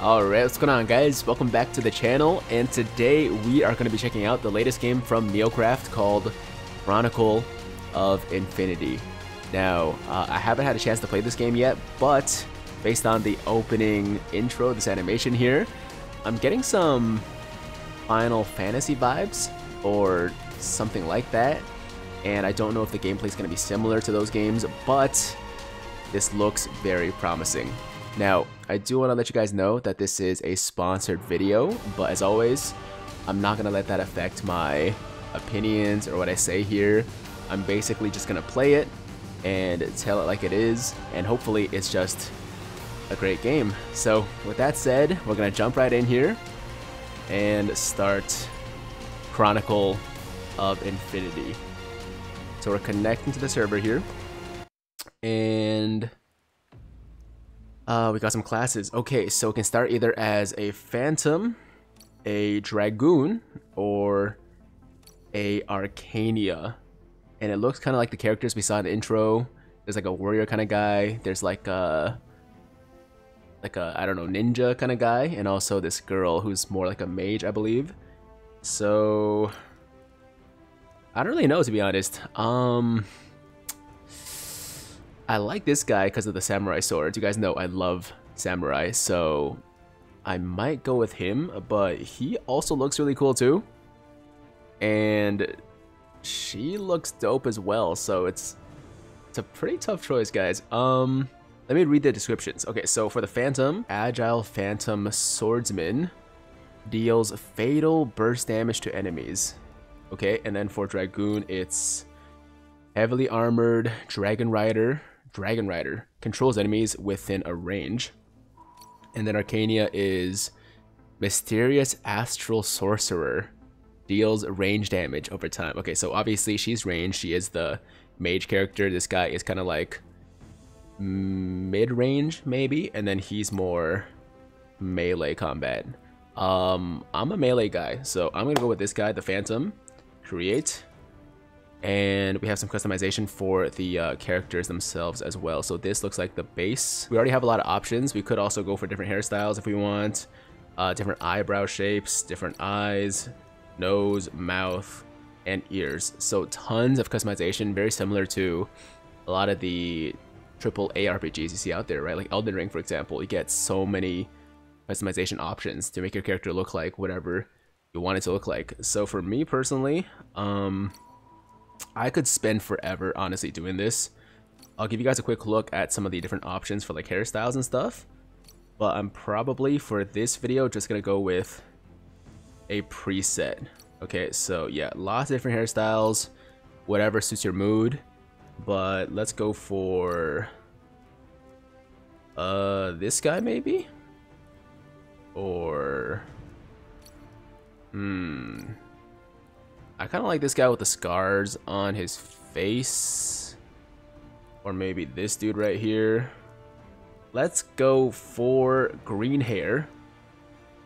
Alright, what's going on guys? Welcome back to the channel, and today we are going to be checking out the latest game from Neocraft called Chronicle of Infinity. Now, uh, I haven't had a chance to play this game yet, but based on the opening intro, this animation here, I'm getting some Final Fantasy vibes, or something like that, and I don't know if the gameplay is going to be similar to those games, but this looks very promising. Now, I do want to let you guys know that this is a sponsored video, but as always, I'm not going to let that affect my opinions or what I say here. I'm basically just going to play it and tell it like it is, and hopefully it's just a great game. So, with that said, we're going to jump right in here and start Chronicle of Infinity. So we're connecting to the server here. And uh, we got some classes. Okay, so we can start either as a Phantom, a Dragoon, or a Arcania. And it looks kind of like the characters we saw in the intro. There's like a warrior kind of guy. There's like a, like a, I don't know, ninja kind of guy. And also this girl who's more like a mage, I believe. So, I don't really know, to be honest. Um, I like this guy because of the samurai sword. You guys know I love samurai, so I might go with him, but he also looks really cool too. And she looks dope as well, so it's it's a pretty tough choice, guys. Um, let me read the descriptions. Okay, so for the Phantom, Agile Phantom Swordsman deals fatal burst damage to enemies. Okay, and then for Dragoon, it's heavily armored Dragon Rider Dragon Rider controls enemies within a range. And then Arcania is Mysterious Astral Sorcerer. Deals range damage over time. Okay, so obviously she's range. She is the mage character. This guy is kind of like mid-range, maybe. And then he's more melee combat. Um, I'm a melee guy, so I'm going to go with this guy, the Phantom. Create and we have some customization for the uh, characters themselves as well. So this looks like the base. We already have a lot of options. We could also go for different hairstyles if we want, uh, different eyebrow shapes, different eyes, nose, mouth, and ears. So tons of customization, very similar to a lot of the triple A RPGs you see out there, right? Like Elden Ring, for example, you get so many customization options to make your character look like whatever you want it to look like. So for me personally, um, I could spend forever, honestly, doing this. I'll give you guys a quick look at some of the different options for like hairstyles and stuff. But I'm probably, for this video, just going to go with a preset. Okay, so yeah, lots of different hairstyles, whatever suits your mood. But let's go for uh this guy maybe? Or hmm I kind of like this guy with the scars on his face. Or maybe this dude right here. Let's go for green hair.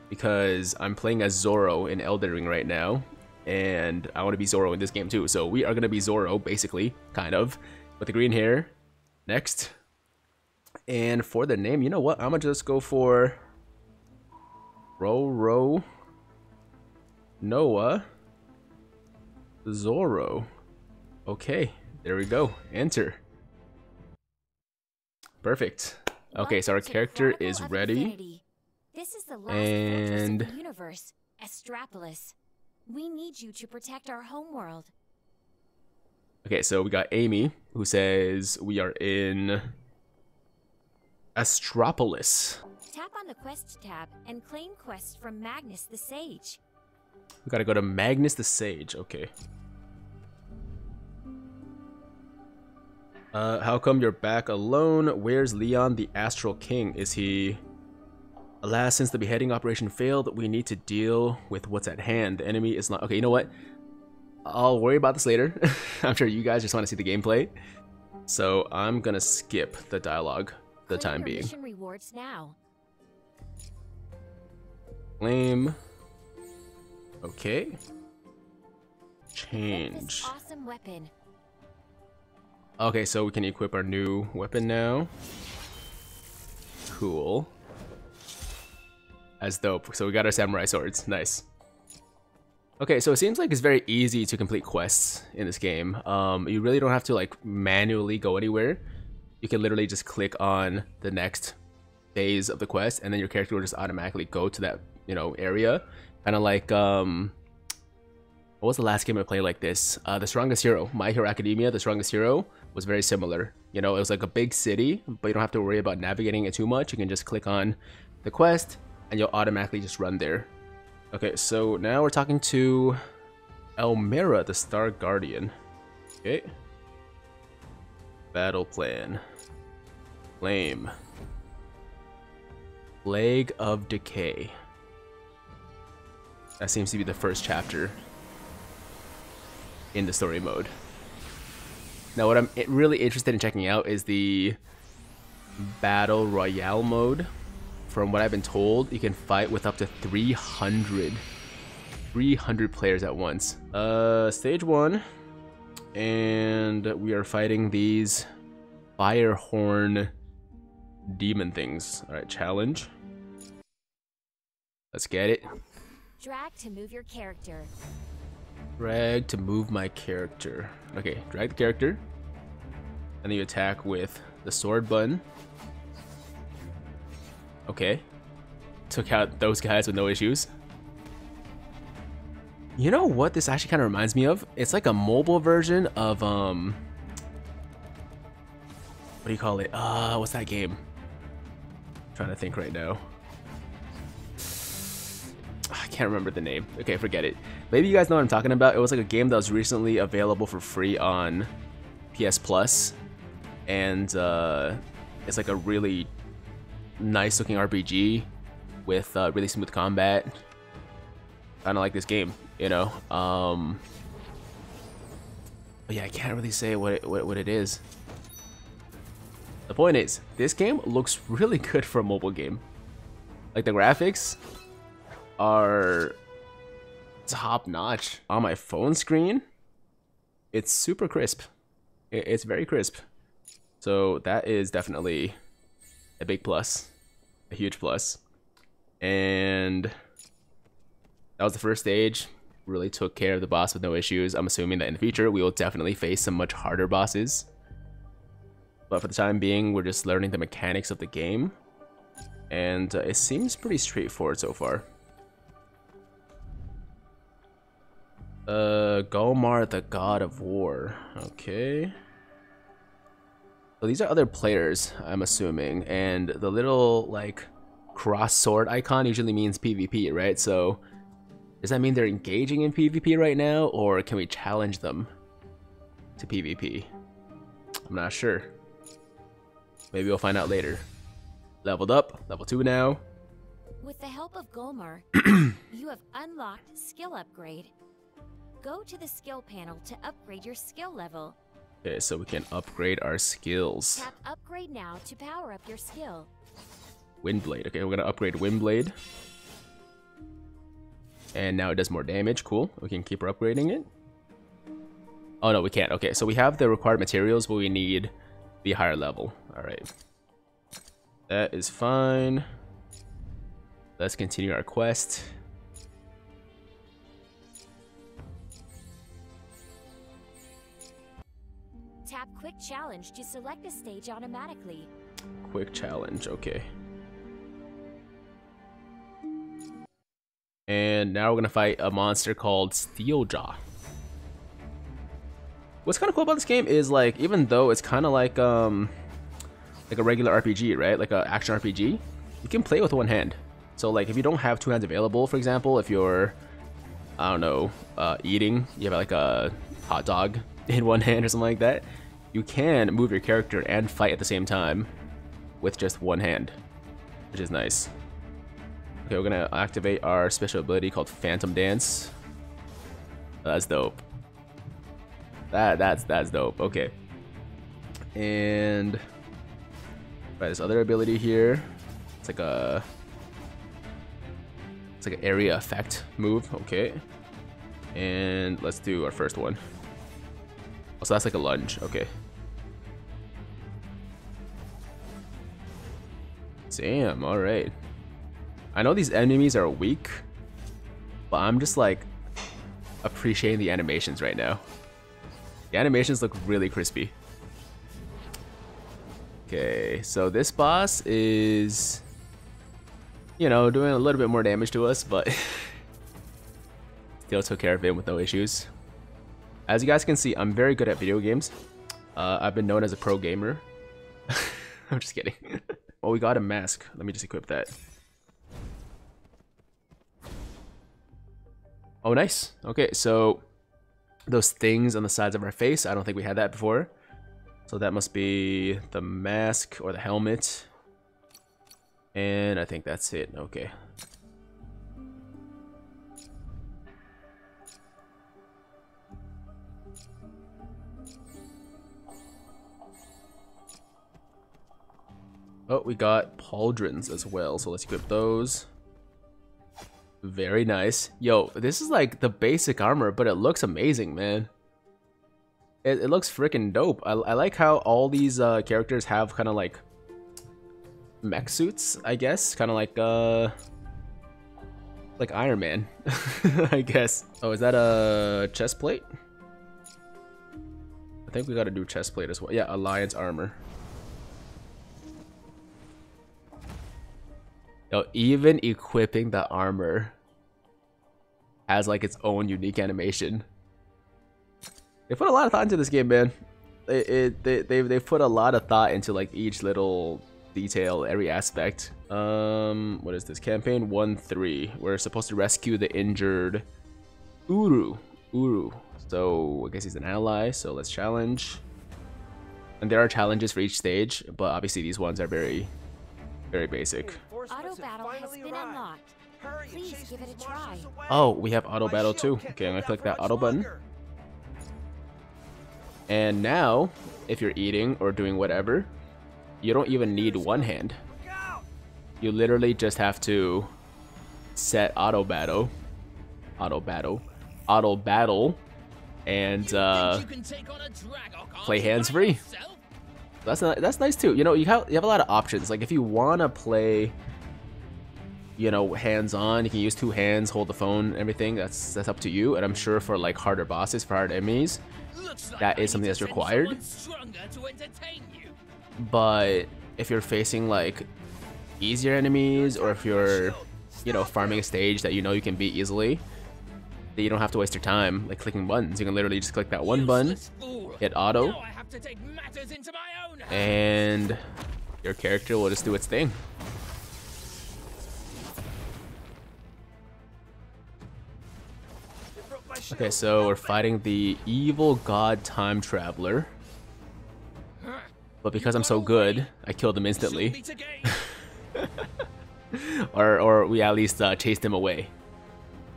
Because I'm playing as Zoro in Elden Ring right now. And I want to be Zoro in this game too. So we are going to be Zoro, basically. Kind of. With the green hair. Next. And for the name, you know what? I'm going to just go for... Roro Noah. Zoro. Okay, there we go. Enter. Perfect. Okay, so our character is ready. This is the last and the universe, Astropolis. We need you to protect our homeworld. Okay, so we got Amy, who says we are in Astropolis. Tap on the quest tab and claim quests from Magnus the Sage. We gotta go to Magnus the Sage. Okay. Uh, how come you're back alone? Where's Leon the Astral King? Is he... Alas, since the beheading operation failed, we need to deal with what's at hand. The enemy is not... Okay, you know what? I'll worry about this later. I'm sure you guys just want to see the gameplay. So I'm gonna skip the dialogue the Claim time being. Rewards now. Claim. Okay. Change. Awesome weapon. Okay, so we can equip our new weapon now. Cool. That's dope. So we got our samurai swords. Nice. Okay, so it seems like it's very easy to complete quests in this game. Um, you really don't have to like manually go anywhere. You can literally just click on the next phase of the quest, and then your character will just automatically go to that you know area. Kind of like um, what was the last game I played like this? Uh, the Strongest Hero, My Hero Academia. The Strongest Hero was very similar. You know, it was like a big city, but you don't have to worry about navigating it too much. You can just click on the quest, and you'll automatically just run there. Okay, so now we're talking to Elmira, the Star Guardian. Okay. Battle plan. Flame. Plague of Decay. That seems to be the first chapter in the story mode. Now what I'm really interested in checking out is the Battle Royale mode from what I've been told, you can fight with up to 300, 300 players at once. Uh, stage one, and we are fighting these fire horn demon things. All right, challenge. Let's get it. Drag to move your character. Drag to move my character. Okay, drag the character. And then you attack with the sword button. Okay. Took out those guys with no issues. You know what this actually kind of reminds me of? It's like a mobile version of, um... What do you call it? Uh, what's that game? I'm trying to think right now. Can't remember the name. Okay, forget it. Maybe you guys know what I'm talking about. It was like a game that was recently available for free on PS Plus. And, uh, it's like a really nice looking RPG with uh, really smooth combat. Kind of like this game, you know. Um, but yeah, I can't really say what it, what, what it is. The point is, this game looks really good for a mobile game. Like the graphics are top notch on my phone screen. It's super crisp. It's very crisp. So that is definitely a big plus, a huge plus. And that was the first stage. Really took care of the boss with no issues. I'm assuming that in the future we will definitely face some much harder bosses. But for the time being, we're just learning the mechanics of the game. And uh, it seems pretty straightforward so far. Uh, Gomar, the God of War. Okay. So these are other players, I'm assuming, and the little like cross sword icon usually means PvP, right? So does that mean they're engaging in PvP right now, or can we challenge them to PvP? I'm not sure. Maybe we'll find out later. Leveled up, level 2 now. With the help of Golmar, you have unlocked skill upgrade. Go to the skill panel to upgrade your skill level. Okay, so we can upgrade our skills. Tap upgrade now to power up your skill. Windblade. Okay, we're gonna upgrade Windblade. And now it does more damage. Cool. We can keep upgrading it. Oh no, we can't. Okay, so we have the required materials, but we need the higher level. Alright. That is fine. Let's continue our quest. Quick Challenge to select a stage automatically. Quick challenge, okay. And now we're gonna fight a monster called Steeljaw. What's kind of cool about this game is like, even though it's kind of like um, like a regular RPG, right? Like a action RPG, you can play with one hand. So like, if you don't have two hands available, for example, if you're, I don't know, uh, eating, you have like a hot dog in one hand or something like that, you can move your character and fight at the same time with just one hand, which is nice. Okay, we're gonna activate our special ability called Phantom Dance. That's dope. That that's that's dope. Okay. And right, this other ability here. It's like a it's like an area effect move. Okay. And let's do our first one. So that's like a lunge. Okay. Damn, alright. I know these enemies are weak, but I'm just like appreciating the animations right now. The animations look really crispy. Okay, so this boss is, you know, doing a little bit more damage to us, but still took care of it with no issues. As you guys can see, I'm very good at video games. Uh, I've been known as a pro gamer. I'm just kidding. well, we got a mask. Let me just equip that. Oh, nice. Okay, so those things on the sides of our face, I don't think we had that before. So that must be the mask or the helmet. And I think that's it. Okay. Oh, we got pauldrons as well, so let's equip those. Very nice. Yo, this is like the basic armor, but it looks amazing, man. It, it looks freaking dope. I, I like how all these uh, characters have kind of like mech suits, I guess. Kind of like, uh, like Iron Man, I guess. Oh, is that a chest plate? I think we gotta do chest plate as well. Yeah, Alliance armor. Yo, even equipping the armor has like its own unique animation. They put a lot of thought into this game, man. It, it they they they put a lot of thought into like each little detail, every aspect. Um, what is this? Campaign one three. We're supposed to rescue the injured Uru. Uru. So I guess he's an ally. So let's challenge. And there are challenges for each stage, but obviously these ones are very, very basic. Auto battle has been unlocked. Please give it a try. Oh, we have auto battle too. Okay, I'm gonna click that auto button. And now, if you're eating or doing whatever, you don't even need one hand. You literally just have to set auto battle, auto battle, auto battle, and uh, play hands free. That's not, that's nice too. You know, you have you have a lot of options. Like if you wanna play you know, hands-on. You can use two hands, hold the phone, everything. That's that's up to you. And I'm sure for like harder bosses, for hard enemies, that is something that's required. But if you're facing like easier enemies, or if you're, you know, farming a stage that you know you can beat easily, then you don't have to waste your time like clicking buttons. You can literally just click that one button, hit auto, and your character will just do its thing. Okay, so we're fighting the evil god time traveler. But because I'm so good, I killed him instantly. or, or we at least uh, chased him away.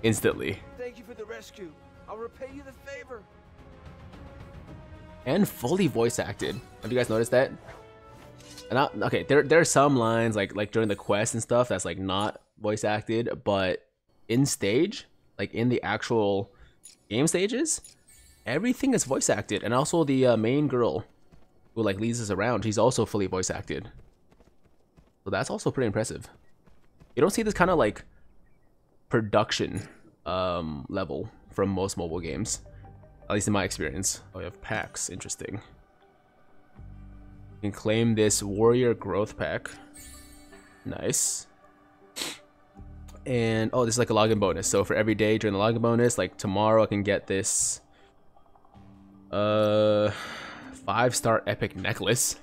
Instantly. Thank you for the rescue. I'll repay you the favor. And fully voice acted. Have you guys noticed that? And I, okay, there there are some lines like like during the quest and stuff that's like not voice acted, but in stage, like in the actual game stages, everything is voice acted, and also the uh, main girl who like leads us around, she's also fully voice acted. So that's also pretty impressive. You don't see this kind of like production um, level from most mobile games, at least in my experience. Oh, you have packs, interesting. You can claim this warrior growth pack. Nice. And oh, this is like a login bonus. So for every day during the login bonus, like tomorrow I can get this uh five star epic necklace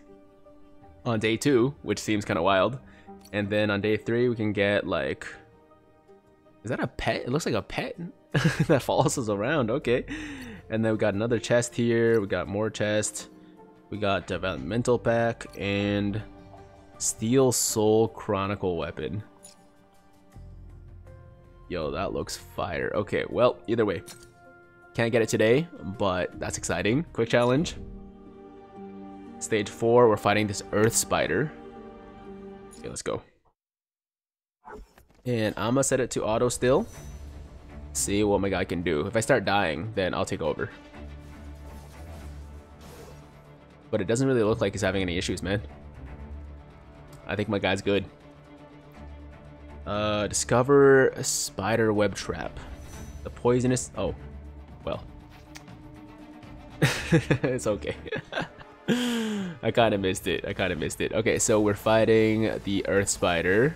on day two, which seems kind of wild. And then on day three we can get like is that a pet? It looks like a pet that follows us around. Okay. And then we got another chest here. We got more chest. We got developmental pack and steel soul chronicle weapon. Yo, that looks fire. Okay, well, either way. Can't get it today, but that's exciting. Quick challenge. Stage 4, we're fighting this earth spider. Okay, let's go. And I'm gonna set it to auto still. See what my guy can do. If I start dying, then I'll take over. But it doesn't really look like he's having any issues, man. I think my guy's good. Uh, discover a spider web trap. The poisonous. Oh, well. it's okay. I kind of missed it. I kind of missed it. Okay, so we're fighting the earth spider.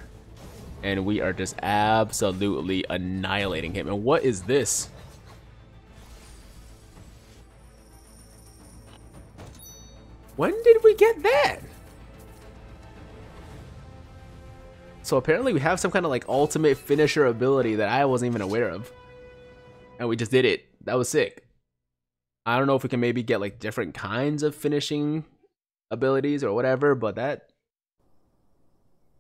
And we are just absolutely annihilating him. And what is this? When did we get that? So apparently we have some kind of like ultimate finisher ability that I wasn't even aware of. And we just did it. That was sick. I don't know if we can maybe get like different kinds of finishing abilities or whatever, but that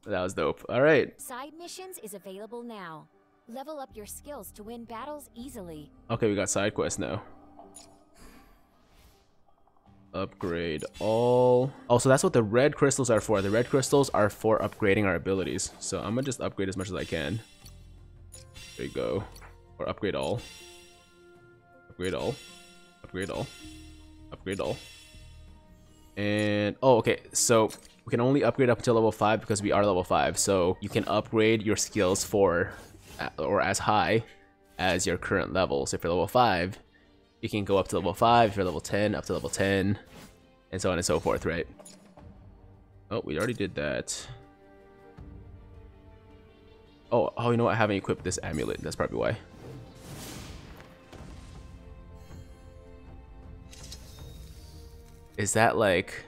that was dope. All right. Side missions is available now. Level up your skills to win battles easily. Okay, we got side quests now. Upgrade all. Oh, so that's what the red crystals are for. The red crystals are for upgrading our abilities. So I'm gonna just upgrade as much as I can. There you go. Or upgrade all. Upgrade all. Upgrade all. Upgrade all. And, oh, okay. So we can only upgrade up until level 5 because we are level 5. So you can upgrade your skills for, or as high as your current level. So if you're level 5, you can go up to level 5, if you're level 10, up to level 10, and so on and so forth, right? Oh, we already did that. Oh, oh, you know what? I haven't equipped this amulet. That's probably why. Is that like...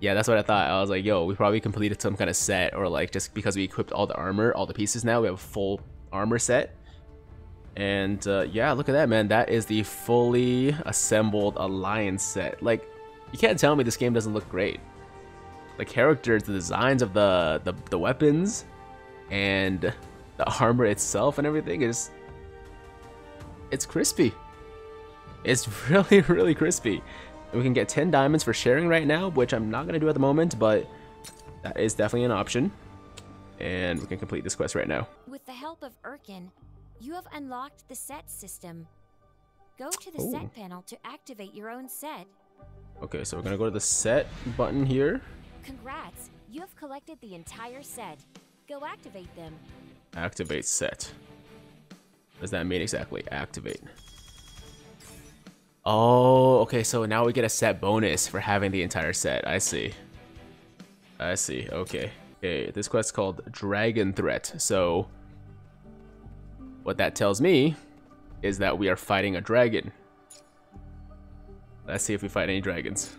Yeah, that's what I thought. I was like, yo, we probably completed some kind of set, or like just because we equipped all the armor, all the pieces now, we have a full armor set. And uh, yeah, look at that, man. That is the fully assembled Alliance set. Like, you can't tell me this game doesn't look great. The characters, the designs of the, the, the weapons, and the armor itself and everything is... It's crispy. It's really, really crispy. We can get 10 diamonds for sharing right now, which I'm not going to do at the moment, but that is definitely an option. And we can complete this quest right now. With the help of Irken, you have unlocked the set system. Go to the Ooh. set panel to activate your own set. Okay, so we're going to go to the set button here. Congrats, you have collected the entire set. Go activate them. Activate set. What does that mean exactly? Activate. Oh, okay, so now we get a set bonus for having the entire set. I see. I see, okay. Okay, this quest's called Dragon Threat. So, what that tells me is that we are fighting a dragon. Let's see if we fight any dragons.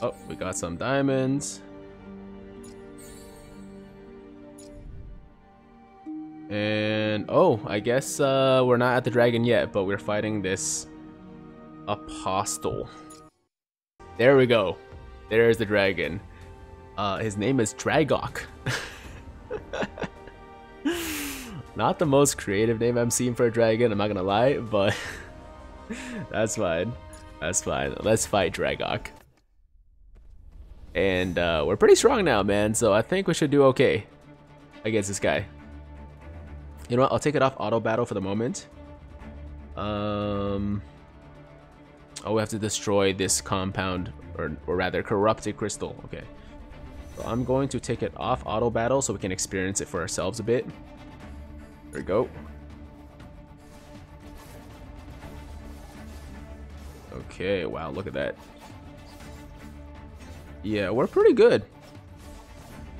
Oh, we got some diamonds. And, oh, I guess uh, we're not at the dragon yet, but we're fighting this apostle. There we go. There's the dragon. Uh, his name is Dragok. not the most creative name I'm seeing for a dragon, I'm not gonna lie, but that's fine. That's fine. Let's fight Dragok. And uh, we're pretty strong now, man, so I think we should do okay against this guy. You know what? I'll take it off auto battle for the moment. Um. Oh, we have to destroy this compound, or, or rather, corrupted crystal. Okay. So I'm going to take it off auto battle so we can experience it for ourselves a bit. There we go. Okay, wow, look at that. Yeah, we're pretty good.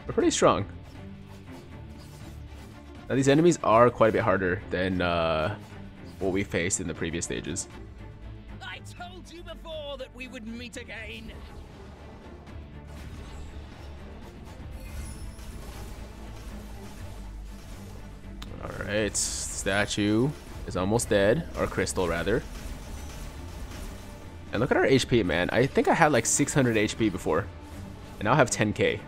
We're pretty strong. Now these enemies are quite a bit harder than uh, what we faced in the previous stages. I told you before that we would meet again. Alright, statue is almost dead, or crystal rather. And look at our HP, man. I think I had like 600 HP before, and now I have 10k. It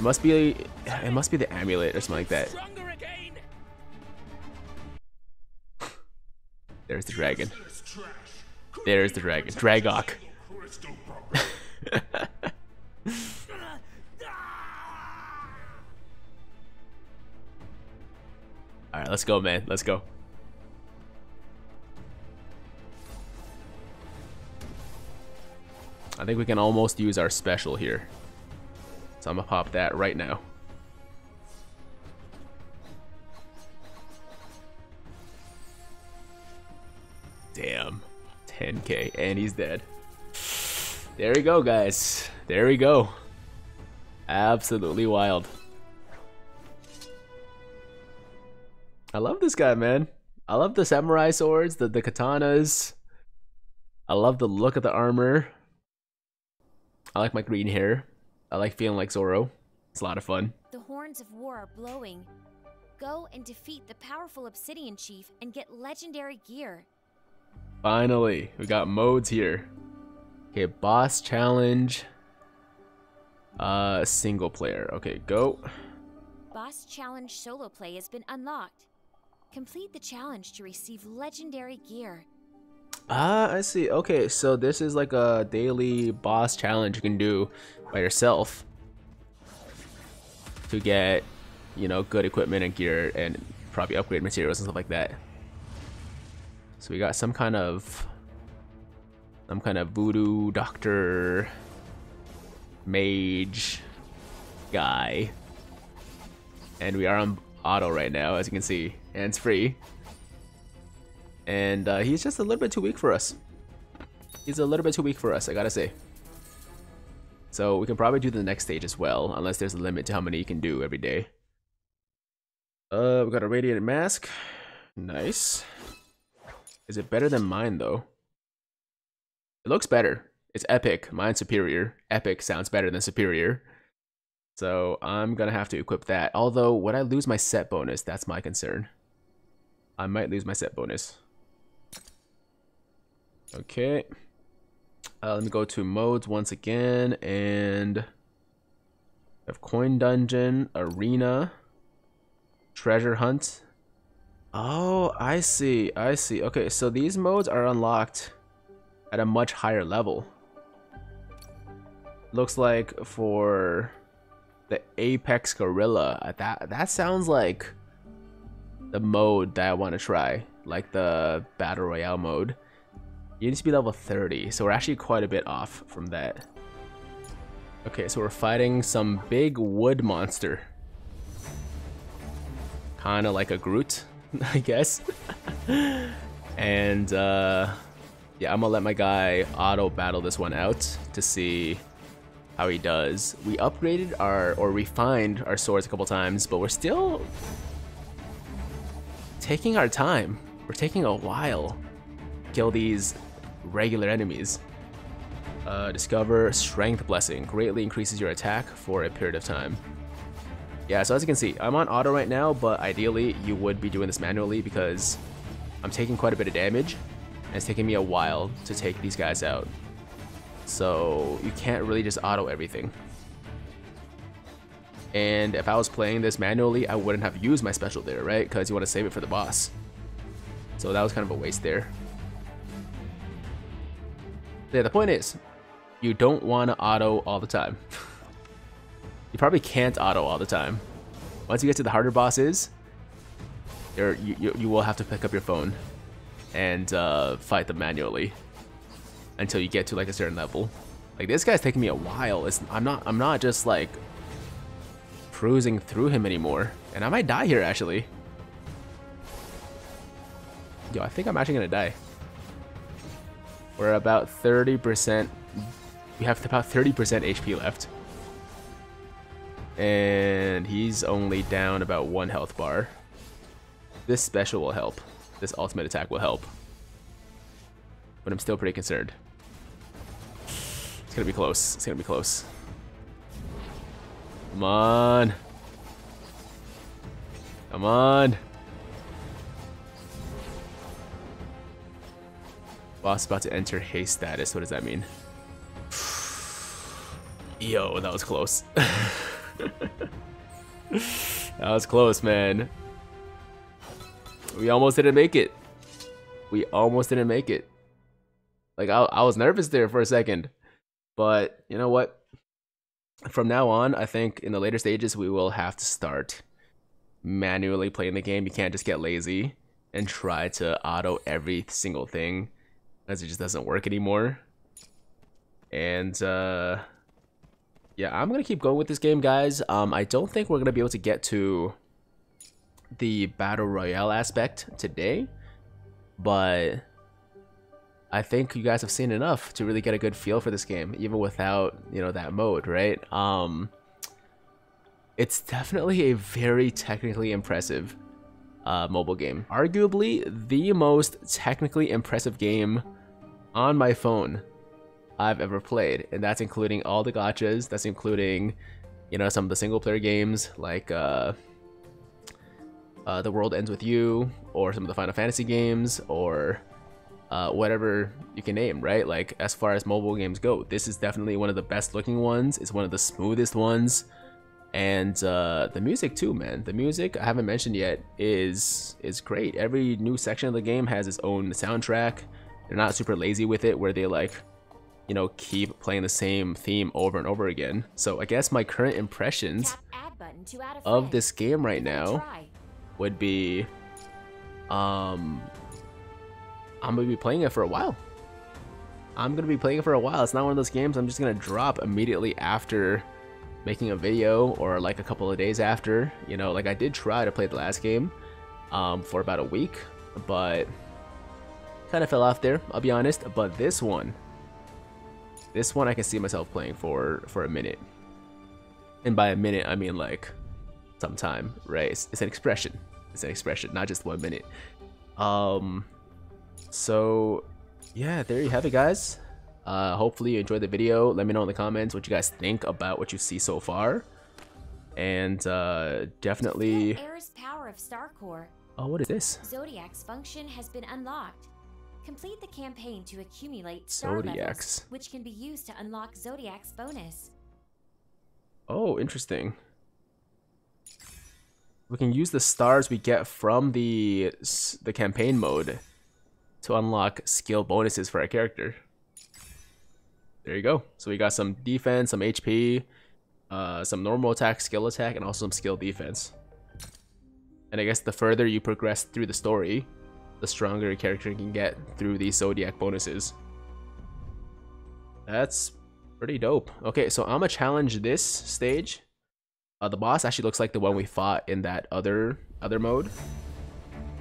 must be, it must be the amulet or something like that. There's the dragon. There's the dragon. Dragok. Let's go, man. Let's go. I think we can almost use our special here. So I'm gonna pop that right now. Damn. 10k and he's dead. There we go, guys. There we go. Absolutely wild. I love this guy, man. I love the samurai swords, the, the katanas. I love the look of the armor. I like my green hair. I like feeling like Zoro. It's a lot of fun. The horns of war are blowing. Go and defeat the powerful Obsidian Chief and get legendary gear. Finally, we got modes here. Okay, boss challenge. Uh, single player. Okay, go. Boss Challenge solo play has been unlocked. Complete the challenge to receive legendary gear. Ah, I see. Okay, so this is like a daily boss challenge you can do by yourself to get, you know, good equipment and gear and probably upgrade materials and stuff like that. So we got some kind of some kind of voodoo doctor mage guy. And we are on auto right now, as you can see. and it's free. And uh, he's just a little bit too weak for us. He's a little bit too weak for us, I gotta say. So we can probably do the next stage as well, unless there's a limit to how many you can do every day. Uh, we got a radiant mask. Nice. Is it better than mine though? It looks better. It's epic. Mine's superior. Epic sounds better than superior. So I'm gonna have to equip that. Although, would I lose my set bonus? That's my concern. I might lose my set bonus. Okay. Uh, let me go to modes once again and I have coin dungeon, arena, treasure hunt. Oh, I see. I see. Okay, so these modes are unlocked at a much higher level. Looks like for the Apex Gorilla, that that sounds like the mode that I want to try, like the Battle Royale mode. You need to be level 30, so we're actually quite a bit off from that. Okay, so we're fighting some big wood monster. Kinda like a Groot, I guess. and uh, yeah, I'm gonna let my guy auto battle this one out to see how he does. We upgraded our, or refined our swords a couple times, but we're still taking our time. We're taking a while kill these regular enemies. Uh, discover Strength Blessing. Greatly increases your attack for a period of time. Yeah, so as you can see, I'm on auto right now, but ideally you would be doing this manually because I'm taking quite a bit of damage, and it's taking me a while to take these guys out. So you can't really just auto everything. And if I was playing this manually, I wouldn't have used my special there, right? Because you want to save it for the boss. So that was kind of a waste there yeah, the point is, you don't want to auto all the time. you probably can't auto all the time. Once you get to the harder bosses, you're, you, you will have to pick up your phone and uh, fight them manually until you get to like a certain level. Like this guy's taking me a while. It's, I'm not I'm not just like cruising through him anymore. And I might die here actually. Yo, I think I'm actually gonna die. We're about 30%. We have about 30% HP left. And he's only down about one health bar. This special will help. This ultimate attack will help. But I'm still pretty concerned. It's gonna be close. It's gonna be close. Come on. Come on. Boss about to enter haste status. What does that mean? Yo, that was close. that was close, man. We almost didn't make it. We almost didn't make it. Like, I, I was nervous there for a second. But, you know what? From now on, I think in the later stages, we will have to start manually playing the game. You can't just get lazy and try to auto every single thing as it just doesn't work anymore. And uh, yeah, I'm gonna keep going with this game, guys. Um, I don't think we're gonna be able to get to the battle royale aspect today, but I think you guys have seen enough to really get a good feel for this game, even without you know that mode, right? Um, it's definitely a very technically impressive uh, mobile game. Arguably the most technically impressive game on my phone I've ever played, and that's including all the gachas. That's including, you know, some of the single player games like uh, uh, The World Ends with You, or some of the Final Fantasy games, or uh, whatever you can name, right? Like as far as mobile games go, this is definitely one of the best looking ones. It's one of the smoothest ones, and uh, the music too, man. The music I haven't mentioned yet is is great. Every new section of the game has its own soundtrack. They're not super lazy with it, where they like you know, keep playing the same theme over and over again. So I guess my current impressions of this game right now would be, um, I'm gonna be playing it for a while. I'm gonna be playing it for a while. It's not one of those games I'm just gonna drop immediately after making a video or like a couple of days after. You know, like I did try to play the last game um, for about a week, but kind of fell off there, I'll be honest. But this one, this one I can see myself playing for for a minute. And by a minute, I mean like some time, right? It's, it's an expression. It's an expression, not just one minute. Um, so yeah, there you have it, guys. Uh, hopefully you enjoyed the video. Let me know in the comments what you guys think about what you see so far. And uh, definitely. Aer's power of Starcore. Oh, what is this? Zodiac's function has been unlocked. Complete the campaign to accumulate star Zodiacs. levels, which can be used to unlock Zodiac's bonus. Oh, interesting. We can use the stars we get from the the campaign mode to unlock skill bonuses for our character. There you go. So we got some defense, some HP, uh, some normal attack, skill attack, and also some skill defense. And I guess the further you progress through the story, the stronger a character can get through these Zodiac bonuses. That's pretty dope. Okay, so I'm gonna challenge this stage. Uh, the boss actually looks like the one we fought in that other other mode.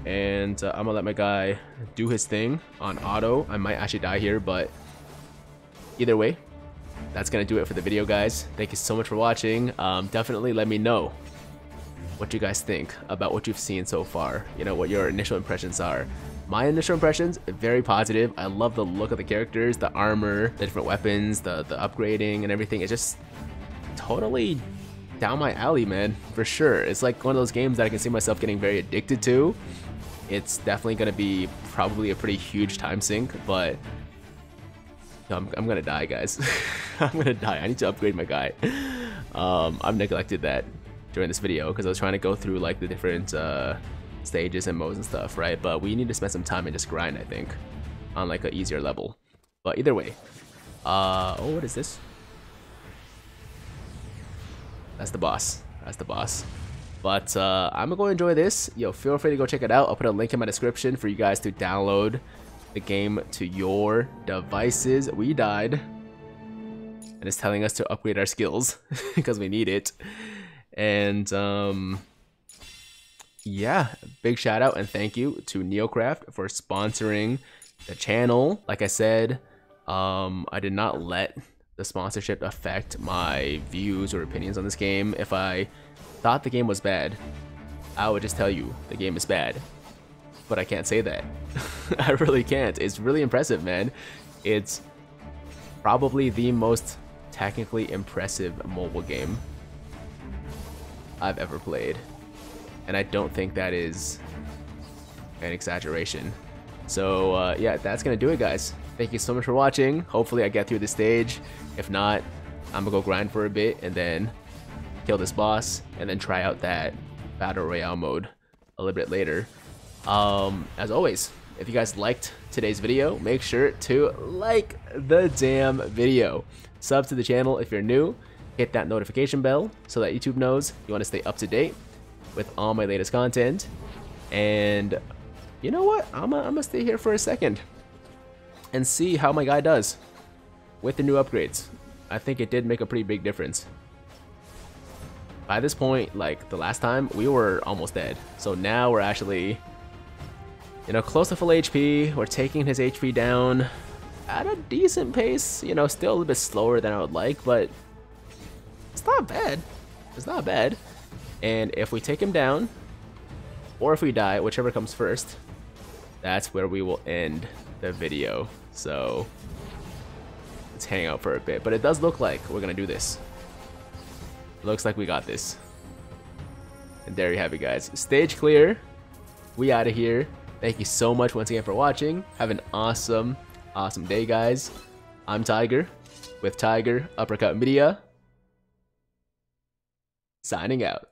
And uh, I'm gonna let my guy do his thing on auto. I might actually die here, but either way, that's gonna do it for the video, guys. Thank you so much for watching. Um, definitely let me know what you guys think about what you've seen so far. You know, what your initial impressions are. My initial impressions, very positive. I love the look of the characters, the armor, the different weapons, the, the upgrading and everything. It's just totally down my alley, man, for sure. It's like one of those games that I can see myself getting very addicted to. It's definitely going to be probably a pretty huge time sink, but I'm, I'm gonna die, guys. I'm gonna die. I need to upgrade my guy. Um, I've neglected that during this video because I was trying to go through like the different uh, stages and modes and stuff, right? But we need to spend some time and just grind, I think, on like an easier level. But either way, uh, oh, what is this? That's the boss. That's the boss. But uh, I'm gonna go enjoy this. Yo, feel free to go check it out. I'll put a link in my description for you guys to download the game to your devices. We died. And it's telling us to upgrade our skills because we need it. And um, yeah, big shout out and thank you to Neocraft for sponsoring the channel. Like I said, um, I did not let the sponsorship affect my views or opinions on this game. If I thought the game was bad, I would just tell you the game is bad. But I can't say that. I really can't. It's really impressive, man. It's probably the most technically impressive mobile game I've ever played. And I don't think that is an exaggeration. So uh, yeah, that's gonna do it guys. Thank you so much for watching. Hopefully I get through the stage. If not, I'm gonna go grind for a bit and then kill this boss and then try out that battle royale mode a little bit later. Um, as always, if you guys liked today's video, make sure to like the damn video. Sub to the channel if you're new hit that notification bell so that YouTube knows you want to stay up to date with all my latest content. And you know what? I'm gonna stay here for a second and see how my guy does. with the new upgrades. I think it did make a pretty big difference. By this point, like the last time, we were almost dead. So now we're actually, you know, close to full HP. We're taking his HP down at a decent pace. You know, still a little bit slower than I would like, but it's not bad. It's not bad. And if we take him down, or if we die, whichever comes first, that's where we will end the video. So let's hang out for a bit. But it does look like we're gonna do this. Looks like we got this. And there you have it guys. Stage clear. We out of here. Thank you so much once again for watching. Have an awesome, awesome day guys. I'm Tiger with Tiger Uppercut Media. Signing out.